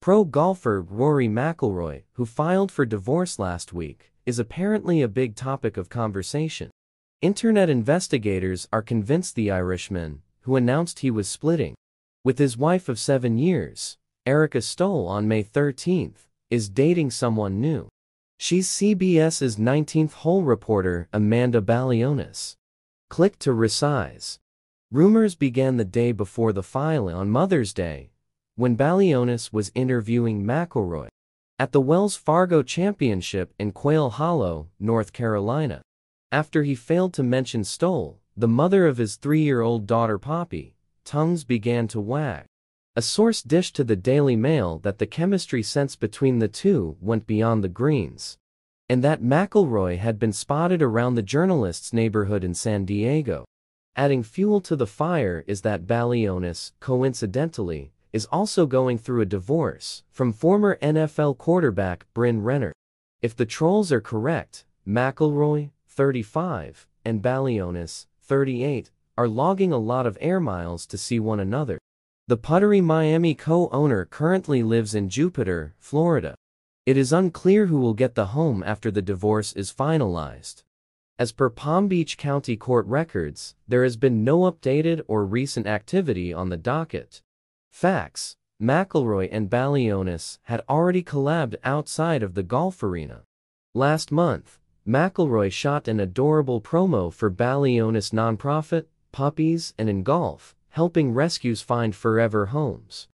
Pro golfer Rory McIlroy, who filed for divorce last week, is apparently a big topic of conversation. Internet investigators are convinced the Irishman, who announced he was splitting with his wife of seven years, Erica Stoll on May 13, is dating someone new. She's CBS's 19th hole reporter Amanda Balionis. Click to resize. Rumors began the day before the filing on Mother's Day, when Balionis was interviewing McIlroy at the Wells Fargo Championship in Quail Hollow, North Carolina. After he failed to mention Stoll, the mother of his three-year-old daughter Poppy, tongues began to wag. A source dished to the Daily Mail that the chemistry sense between the two went beyond the greens, and that McIlroy had been spotted around the journalist's neighborhood in San Diego. Adding fuel to the fire is that Balionis, coincidentally, is also going through a divorce from former NFL quarterback Bryn Renner. If the trolls are correct, McIlroy, 35, and Balionis, 38, are logging a lot of air miles to see one another. The Puttery Miami co-owner currently lives in Jupiter, Florida. It is unclear who will get the home after the divorce is finalized. As per Palm Beach County Court records, there has been no updated or recent activity on the docket. Facts McIlroy and Balionis had already collabed outside of the golf arena. Last month, McIlroy shot an adorable promo for Balionis nonprofit, Puppies and in Golf, helping rescues find forever homes.